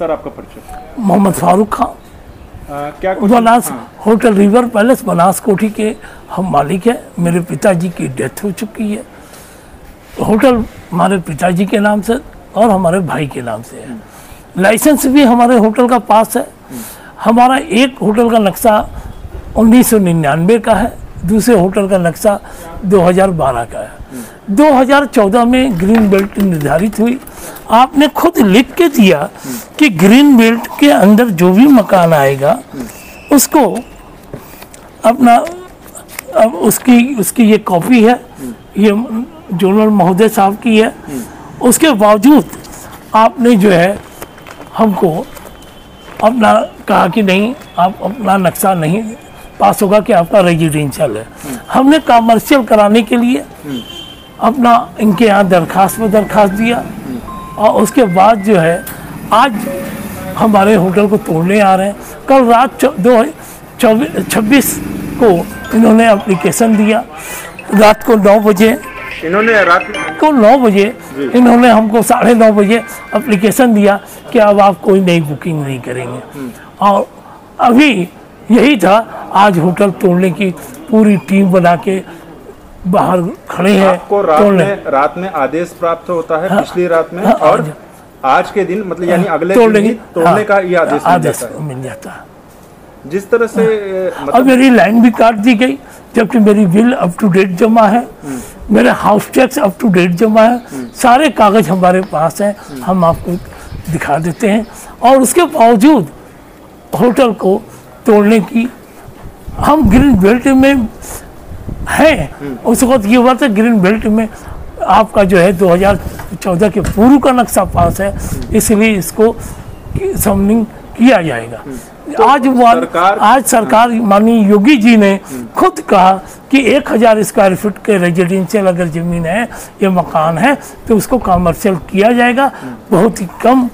Sir आपका परिचय। मोहम्मद फारूक खान। आ, क्या बनास हाँ, होटल रिवर पैलेस बनास कोठी के हम मालिक हैं। मेरे पिताजी की डेथ हो चुकी है। होटल हमारे पिताजी के नाम से और हमारे भाई के नाम से है। लाइसेंस भी हमारे होटल का पास है। हमारा एक होटल का नक्शा 1999 का है। दूसरे होटल का नक्शा 2012 का है। 2014 में ग्रीन बेल्ट निर्धारित हुई। आपने खुद लिख के दिया कि ग्रीन बेल्ट के अंदर जो भी मकान आएगा, उसको अपना, अब उसकी उसकी ये कॉपी है, ये जोनल महोदय साहब की है। उसके बावजूद आपने जो है, हमको अपना कहा कि नहीं, आप अपना नक्शा नहीं पास होगा कि आपका रेजिडेंशियल है। हमने कमर्शियल कराने के लिए अपना इनके यहाँ दरखास्त में दरखास्त दिया। और उसके बाद जो है आज हमारे होटल को तोड़ने आ रहे हैं। कल रात दो चौबीस छब्बीस को इन्होंने एप्लीकेशन दिया। रात को नौ बजे। इन्होंने रात को नौ बजे इन्होंने हमको साढ़े नौ बजे अप्लीकेशन दिया कि अब आप कोई नई बुकिंग नहीं करेंगे। और अभी यही था। आज होटल तोड़ने की पूरी टीम बना के बाहर खड़े हैं आपको रात में रात में आदेश प्राप्त होता है पिछली रात में हाँ, और आज। आज के दिन मतलब यानी अगले तोड़ने दिन ही तोड़ने हाँ, का ये आदेश मिल आदेश जाता है। मिल जाता है। जिस तरह से और मतलब मेरी लाइन भी काट दी गई जबकि मेरी बिल अप टू डेट जमा है। मेरा house tax up to date जमा है। सारे कागज़ हमारे पास हैं हम आपको दिखा देते हैं। और उसके बावजूद होटल को तोड़ने की। हम ग्रीन बेल्ट में हैं। उस वक्त ये बात है ग्रीन बेल्ट में आपका जो है 2014 के पूर्व का नक्शा पास है। इसलिए इसको समनिंग किया जाएगा। तो आज सरकार- आज सरकार माननीय योगी जी ने खुद कहा कि 1000 स्क्वायर फीट के रेजिडेंशियल अगर ज़मीन है या मकान है तो उसको कमर्शियल किया जाएगा। बहुत ही कम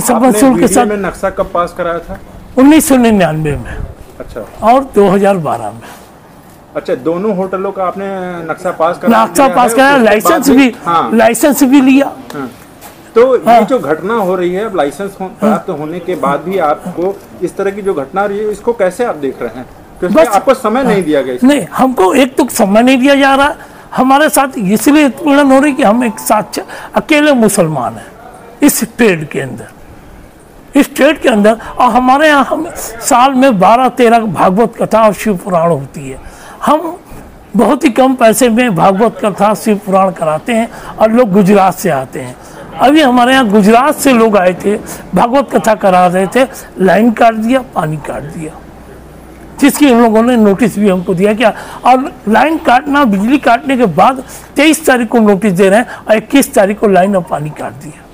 सब शुल्क के साथ नक्शा कब पास कराया था? उन्नीस सौ निन्यानवे में। अच्छा। और 2012 में। अच्छा दोनों होटलों का आपने नक्शा पास करा नक्शा पास कराया लाइसेंस भी हाँ। लाइसेंस भी लिया। हाँ। तो ये हाँ। जो घटना हो रही है अब लाइसेंस हो- प्राप्त होने के बाद भी आपको इस तरह की जो घटना रही है इसको कैसे आप देख रहे हैं? क्योंकि बस- आपको समय नहीं दिया गया नहीं हमको एक तो समय नहीं दिया जा रहा। हमारे साथ इसलिए उत्पीड़न हो रही कि हम एक साथ अकेले मुसलमान हैं इस ट्रेड के अंदर। ट्रेड के अंदर और हमारे यहाँ हम साल में बारह, तेरह भागवत कथा और शिव पुराण होती है। हम बहुत ही कम पैसे में भागवत कथा, शिव पुराण कराते हैं और लोग गुजरात से आते हैं। अभी हमारे यहाँ गुजरात से लोग आए थे, भागवत कथा करा रहे थे, लाइन काट दिया, पानी काट दिया। जिसकी हम लोगों ने नोटिस भी हमको दिया क्या और लाइन काटना, बिजली काटने के बाद तेईस तारीख को नोटिस दे रहे हैं और इक्कीस तारीख को लाइन और पानी काट दिया।